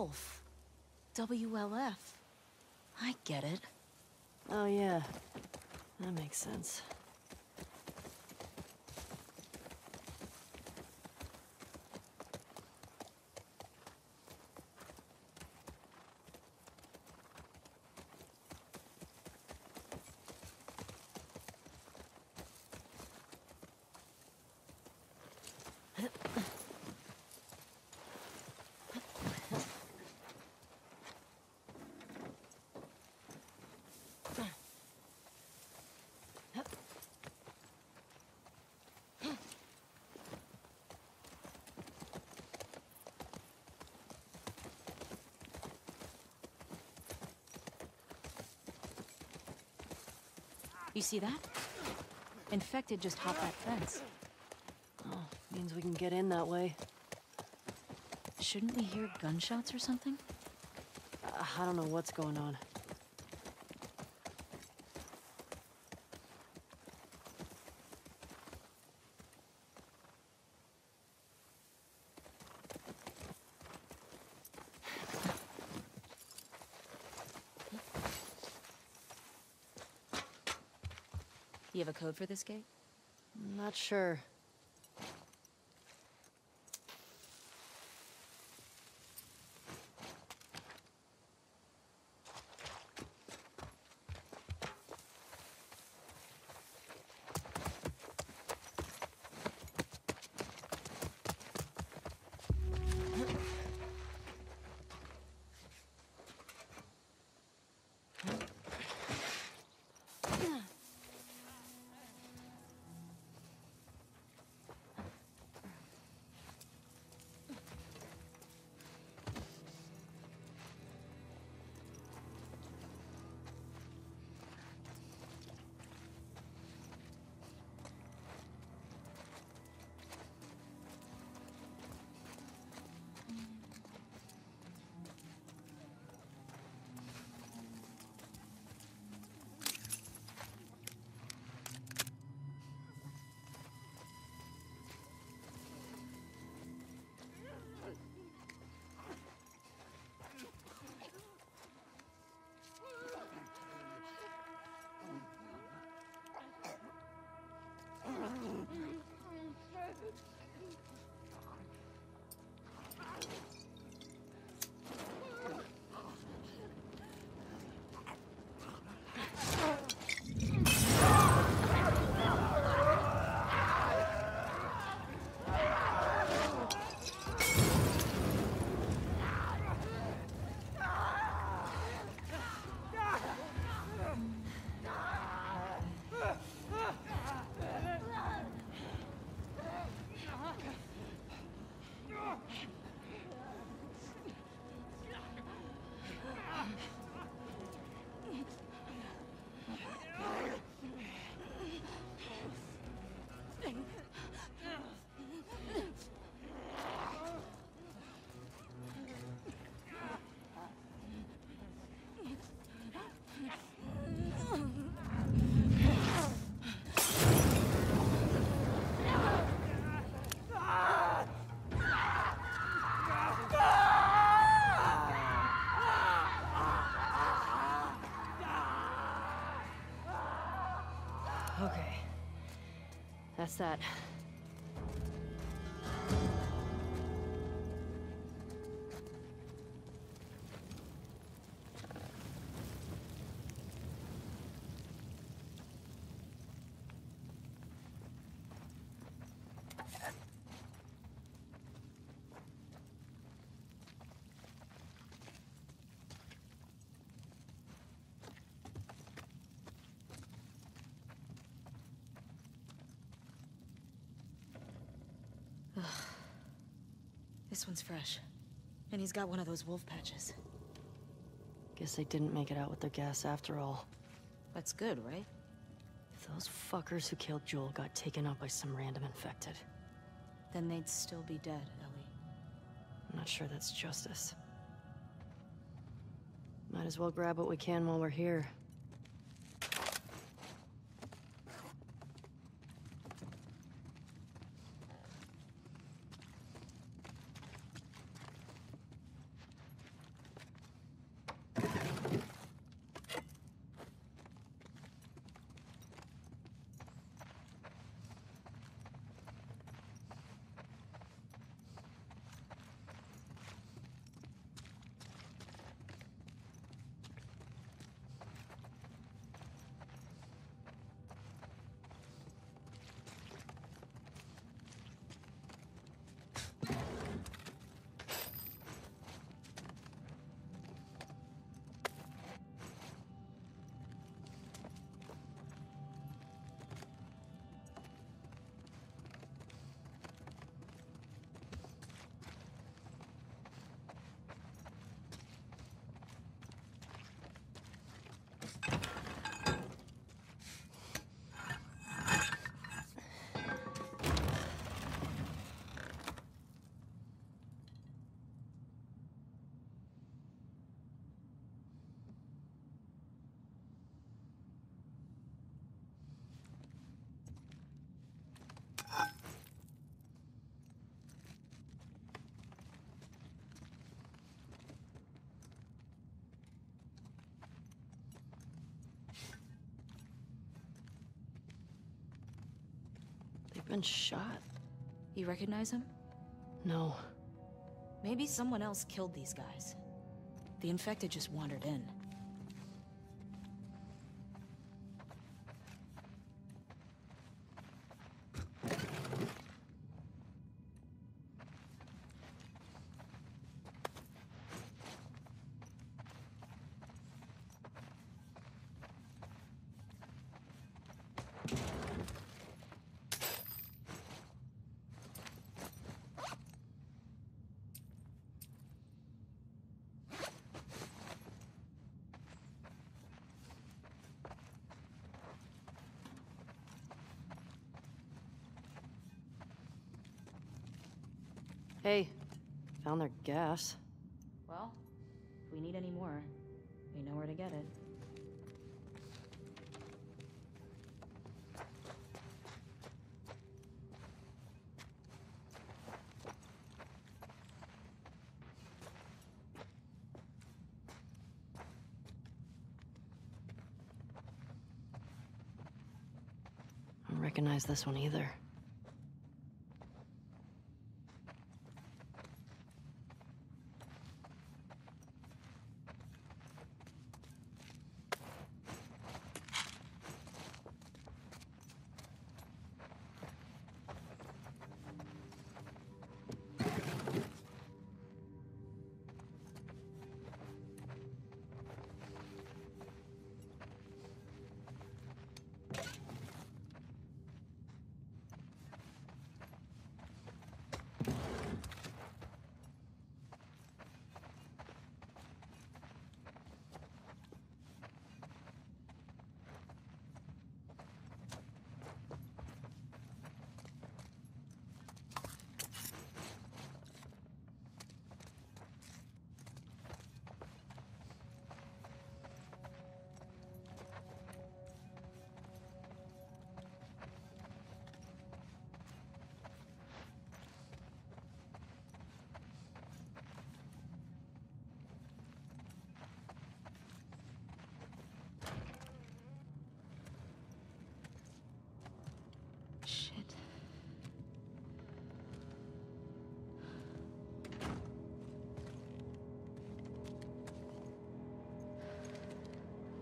Wolf. WLF. I get it. Oh yeah, that makes sense. You see that? Infected just hopped that fence. Oh, means we can get in that way. Shouldn't we hear gunshots or something? Uh, I don't know what's going on. Have a code for this gate? Not sure. That's that. This one's fresh. And he's got one of those wolf patches. Guess they didn't make it out with their gas after all. That's good, right? If those fuckers who killed Joel got taken out by some random infected, Then they'd still be dead, Ellie. I'm not sure that's justice. Might as well grab what we can while we're here. Been shot. You recognize him? No. Maybe someone else killed these guys. The infected just wandered in. Hey, found their gas. Well, if we need any more, we know where to get it. Recognize this one either.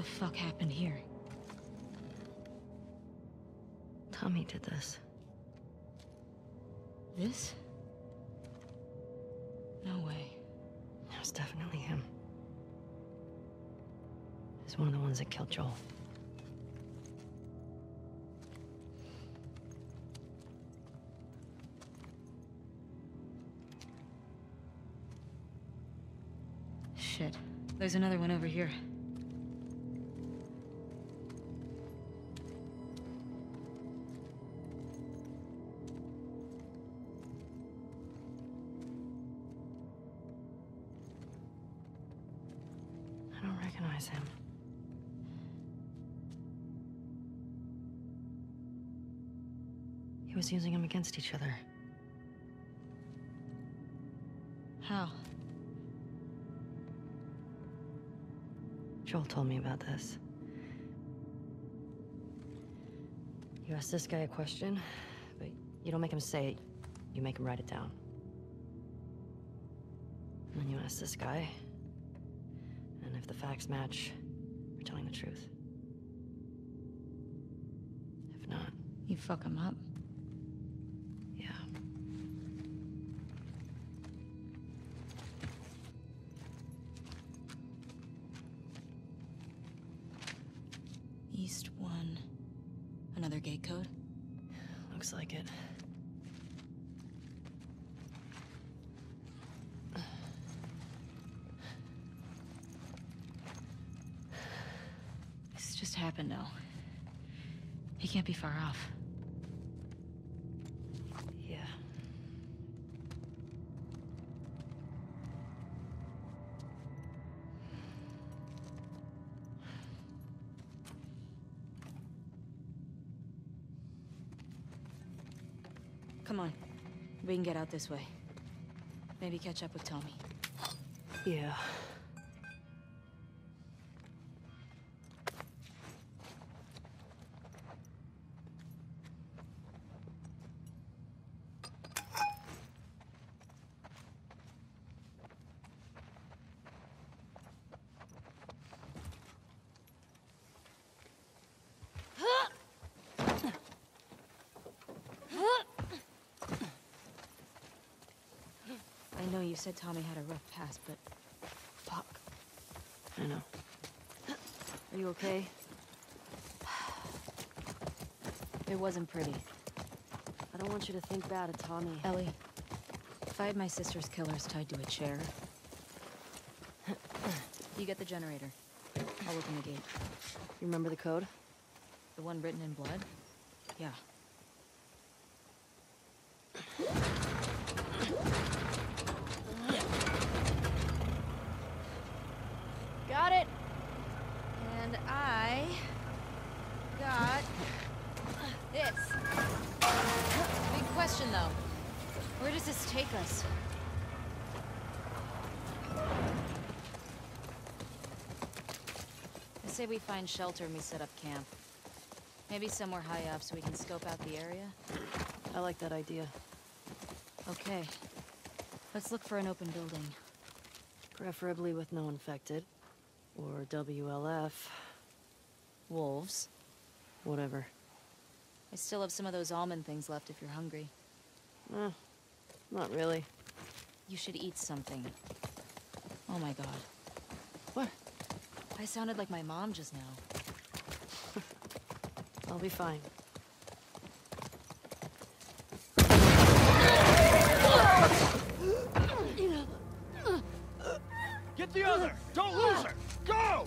What the fuck happened here? Tommy did this. This? No way. It was definitely him. He's one of the ones that killed Joel. Shit. There's another one over here. Recognize him. He was using them against each other. How? Joel told me about this. You ask this guy a question, but you don't make him say it, you make him write it down. And then you ask this guy, and if the facts match, you're telling the truth. If not, You fuck him up? Happened now. He can't be far off. Yeah. Come on. We can get out this way. Maybe catch up with Tommy. Yeah. I know you said Tommy had a rough past, but... Fuck. I know. Are you okay? It wasn't pretty. I don't want you to think bad of Tommy. Ellie, if I had my sister's killers tied to a chair... you get the generator. I'll open the gate. You remember the code? The one written in blood? Yeah. Got it. And I got this. Big question though. Where does I say we find shelter and we set up camp. Maybe somewhere high up so we can scope out the area? I like that idea. Okay. Let's look for an open building. Preferably with no infected. Or WLF. Wolves. Whatever. I still have some of those almond things left if you're hungry. Eh, not really. You should eat something. Oh my god. What? I sounded like my mom just now. I'll be fine. Get the other! Don't lose her! Go!